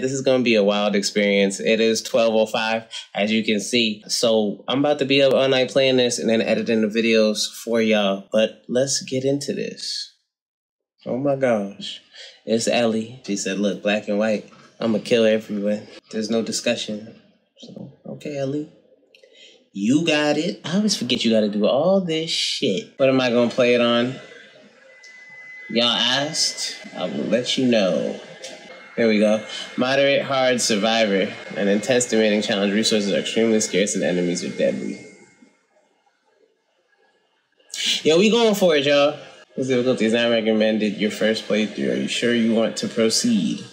This is going to be a wild experience. It is 12.05, as you can see. So I'm about to be up all night playing this and then editing the videos for y'all. But let's get into this. Oh my gosh. It's Ellie. She said, look, black and white. I'm going to kill everyone. There's no discussion. So, okay, Ellie. You got it. I always forget you got to do all this shit. What am I going to play it on? Y'all asked. I will let you know. Here we go. Moderate hard survivor. An intense demanding challenge. Resources are extremely scarce and enemies are deadly. Yo, we going for it, y'all. This difficulty is not recommended your first playthrough. Are you sure you want to proceed?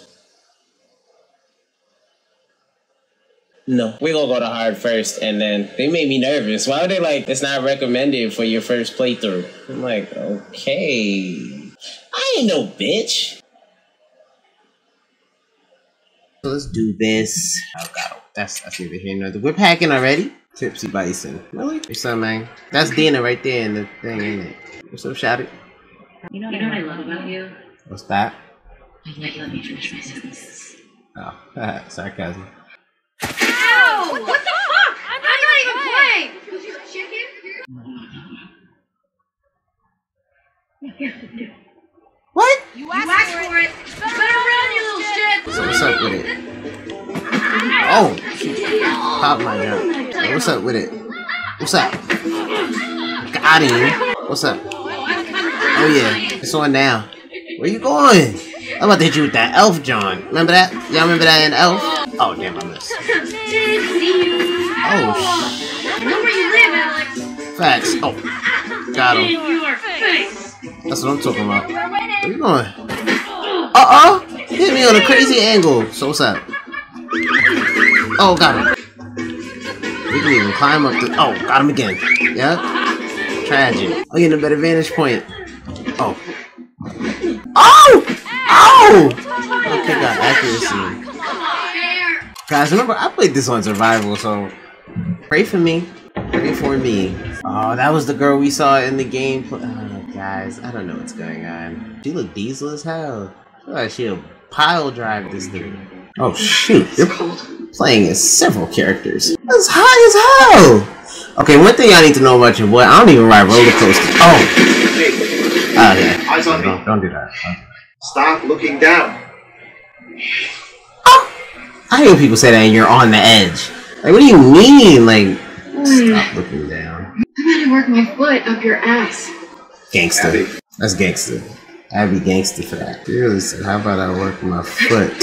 No. We're gonna go to hard first and then they made me nervous. Why would they like it's not recommended for your first playthrough? I'm like, okay. I ain't no bitch. So let's do this. Oh god, that's that's neither here nor there. We're packing already. Tipsy Bison. Really? What's up, man? That's Dina right there in the thing, ain't it? What's up, Shouted? You know what, you know what I love about you? What's that? I let you let me finish my sentences. Oh, sarcasm. Ow! What, what the fuck? I'm not, I'm not even playing! Did you chicken? What? You asked, you asked for, for it. it. Better run, you little shit! So what's up with it? Oh, pop my jump. Hey, what's up with it? What's up? Got him. What's up? Oh yeah, it's on now. Where you going? I'm about to hit you with that Elf John. Remember that? Y'all remember that in Elf? Oh damn, I missed. Oh. Alex. Facts. Oh, got him. That's what I'm talking about. Where you going? Uh oh! Hit me on a crazy angle. So what's up? Oh, got him. We can even climb up the. Oh, got him again. Yep. Tragic. Oh, I'm getting a better vantage point. Oh. Oh! Oh! Okay, got accuracy. Guys, remember, I played this on survival, so pray for me. Pray for me. Oh, that was the girl we saw in the game. Oh, guys, I don't know what's going on. She look diesel as hell. I feel like she'll pile drive this thing. Oh, shoot. You're playing as several characters. That's high as hell! Okay, one thing I need to know about your boy, I don't even ride roller coasters. Oh! Oh, yeah. Eyes on me. Don't, don't do that. Stop looking down. Ah! I hear people say that and you're on the edge. Like, what do you mean? Like, stop looking down. I'm gonna work my foot up your ass. Gangster. Abby. That's gangster. I'd be gangster for that. You really said, how about I work my foot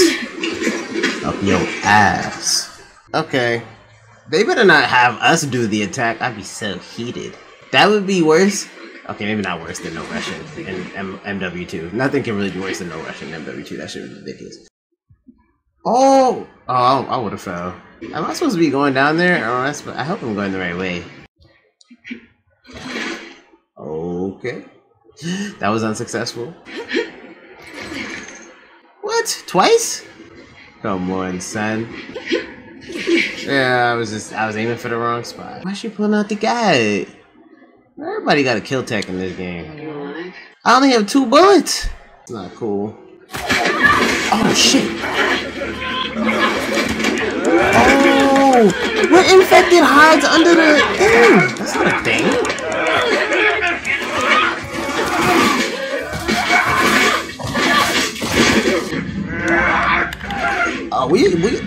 up your ass? Okay. They better not have us do the attack. I'd be so heated. That would be worse. Okay, maybe not worse than no Russian M- MW2. Nothing can really be worse than no Russian in MW2. That shit was ridiculous. Oh! Oh, I, I would have fell. Am I supposed to be going down there? Or am I, I hope I'm going the right way. Okay. That was unsuccessful. What? Twice? Come on, son. Yeah, I was just I was aiming for the wrong spot. Why is she pulling out the guy? Everybody got a kill tech in this game. I only have two bullets. It's not cool. Oh shit. Oh, we're infected hides under the thing. That's not a thing. We we.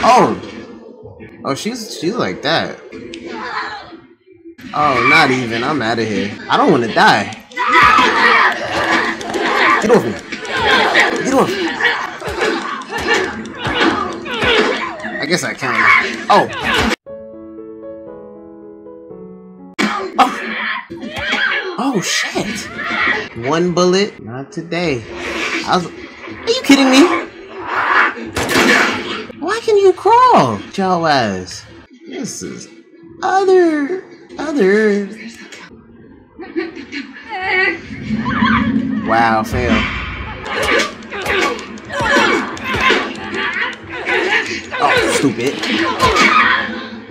Oh. Oh, she's she's like that. Oh, not even. I'm out of here. I don't want to die. Get off me. Get off. Me. I guess I can. Oh. Oh shit. One bullet. Not today. I was. Are you kidding me? Why can you crawl? Joe ass. This is other other. Wow, fail. Oh, stupid.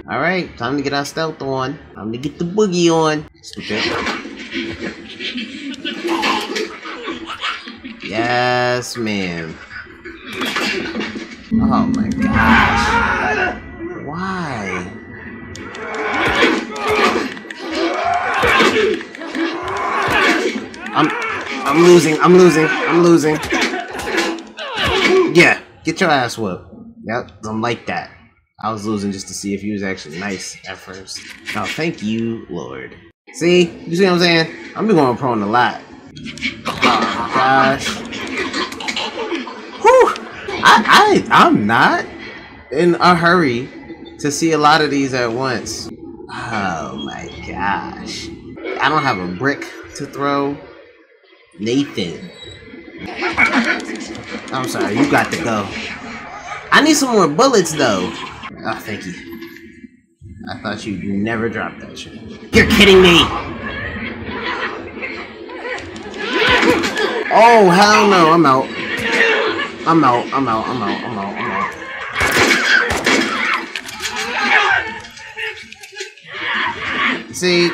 Alright, time to get our stealth on. Time to get the boogie on. Stupid. Yes, ma'am. Oh my gosh. Why? I'm I'm losing, I'm losing, I'm losing. Yeah, get your ass whooped. Yep, I'm like that. I was losing just to see if he was actually nice at first. Oh, thank you, Lord. See? You see what I'm saying? I'm been going prone a lot. Gosh. Whew. I, I, I'm not in a hurry to see a lot of these at once. Oh my gosh. I don't have a brick to throw. Nathan. I'm sorry, you got to go. I need some more bullets though. Oh, thank you. I thought you'd never drop that shit. You're kidding me! Oh, hell no, I'm out. I'm out, I'm out, I'm out, I'm out, I'm out. See?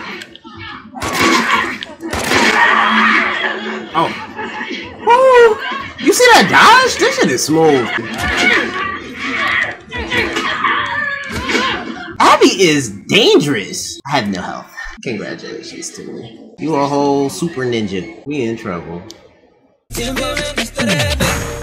Oh. Woo! You see that dodge? This shit is smooth. Abby is dangerous. I have no health. Congratulations to me. You a whole super ninja. We in trouble. Till the very next